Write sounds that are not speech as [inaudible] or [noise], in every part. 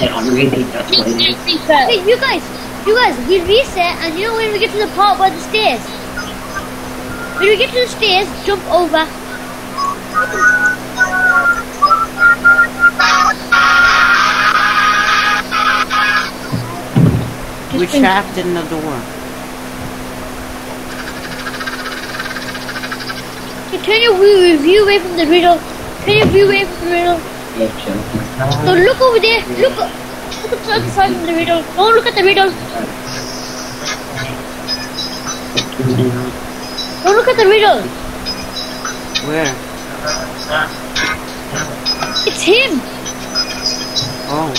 Because it said on really that's what it is. Wait, you guys, you guys, we reset, and you know when we get to the part by the stairs? When we get to the stairs, jump over. We're Just bring- trapped in the door. You turn your view, view away from the riddle. Turn your view away from the riddle. Yeah, sure. So look over there. Look, look at the other side of the riddle. Don't look at the riddle. Don't look at the riddle. Where? It's him. Oh,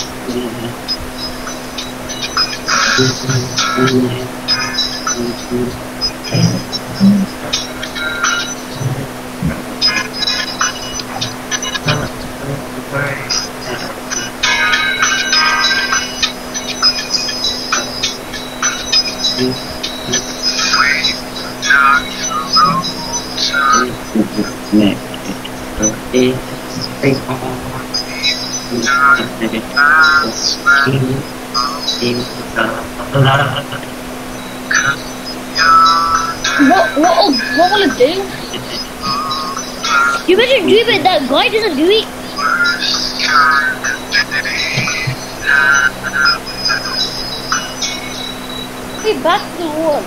What, what, what will it do? You better do it, that guy doesn't do it. Hey, back to the wall.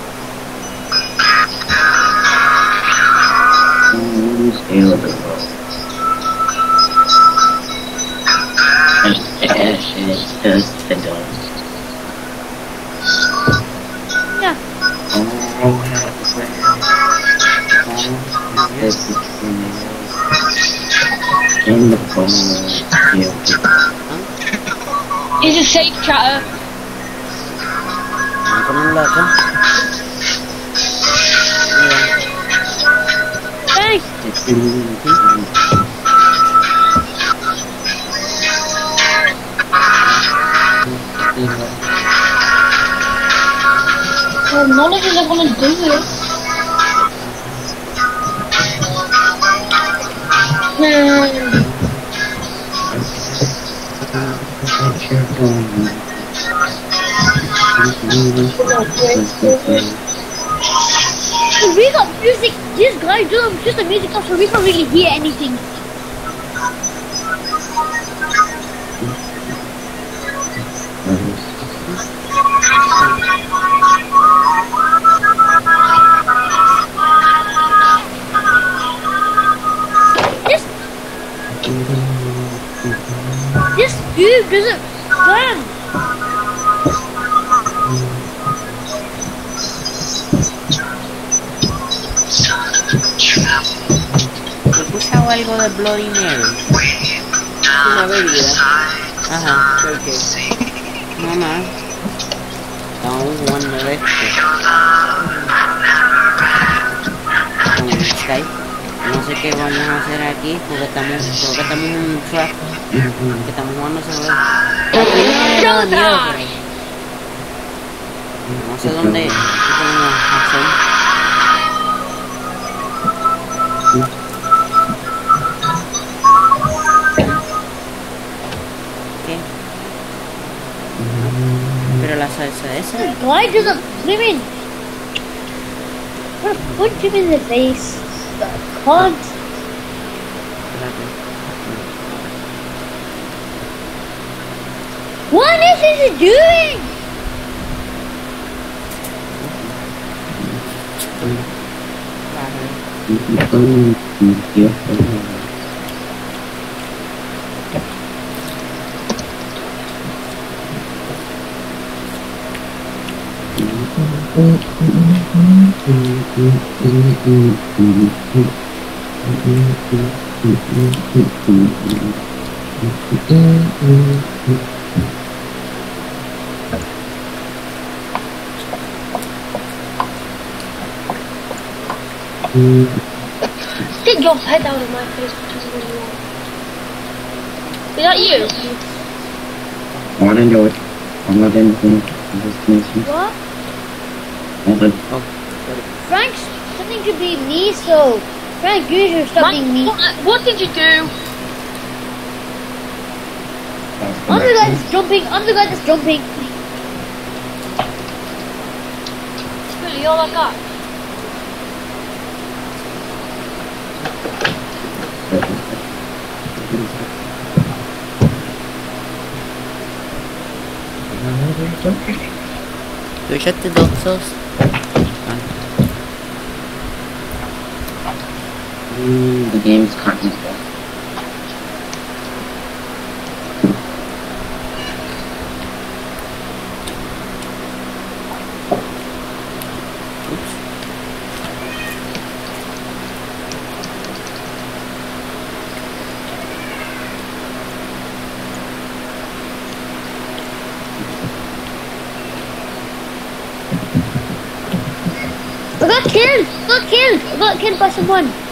Yeah. In the phone. Is it safe, chatter? Ano ka ng lata? Ayan. Thanks. None of us are gonna do. Hmm. We got music. This guy does just the music off, so we can't really hear anything. Algo de Bloody Mary. Una bebida. Ajá, ¿por qué? No, no. Estamos jugando de esto. Con Skype. No sé qué vamos a hacer aquí porque estamos, creo que estamos en un trap. Que estamos jugando. Showtime. No sé dónde qué podemos hacer. Pero la salsa esa. The guy doesn't women. What a punch him in the face. The cunt. Espérate. What is he doing? Vale. Get your head out of my face because of you. Is that you? I want to know it. I'm not anything. I'm just missing. What? Nothing. Frank's something to be me, so Frank, you should stop being me. What, what did you do? I'm the guy that's jumping. I'm the guy that's jumping. Really, you're that guy. Do you shut the Dark Mm, the game's currently full. I got.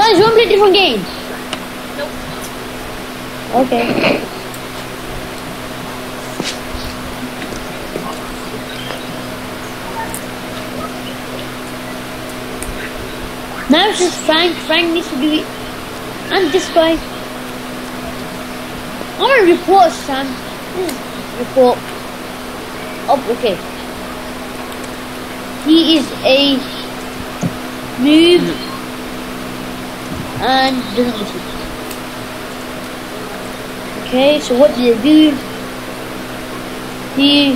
Guys, you want to play a different game? Nope. Okay. Now it's just Frank. Frank needs to do it. And this guy. I'm gonna report Sam. This report. Oh, okay. He is a noob and doesn't listen. Okay, so what did they do? He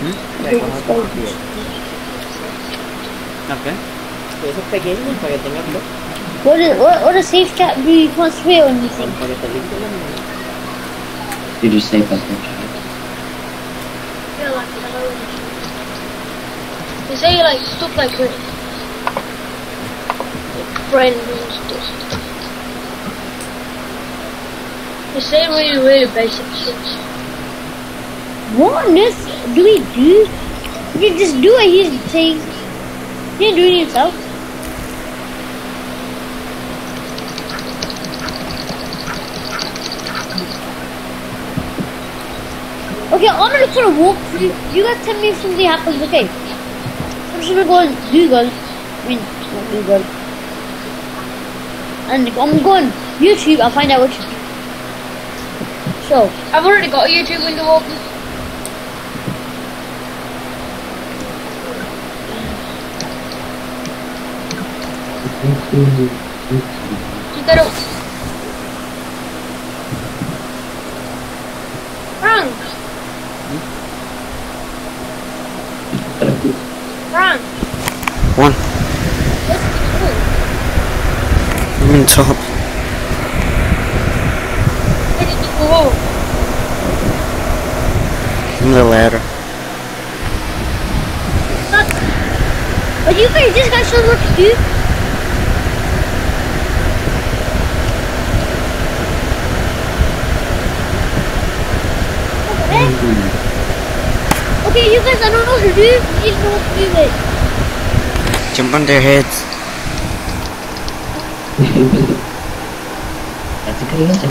hmm? Ok. Esos pequeños para que tengas dos. what is what, what does safe chat do? You can't swear or anything. Para que te limpien las manos. Did you save that picture? Know They say like stuff like this. Like friend and stuff. They say really, really basic shit. What on earth do we do? We just do what he's saying. He ain't doing it himself. Okay, I'm gonna look for a walkthrough. You guys tell me if something happens, okay? I'm just gonna go on Google. I mean, not Google. And I'm going YouTube, I'll find out what you So, I've already got a YouTube window open. Keep that up. Frank! Frank! One. I'm in top. Where did? I'm the ladder. but you guys just got so much do. Okay. Okay, you guys, I don't know what to do. You to know what to do. jump on their heads. [laughs] That's a good answer.